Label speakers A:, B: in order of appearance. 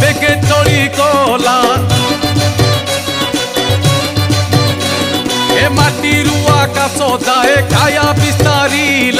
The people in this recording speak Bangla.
A: ବେଗେ ଚଳି ଗଲା ଏ ମାଟିରୁ ଆକାଶ ଯାଏ କାୟା ବିସ୍ତାରିଲା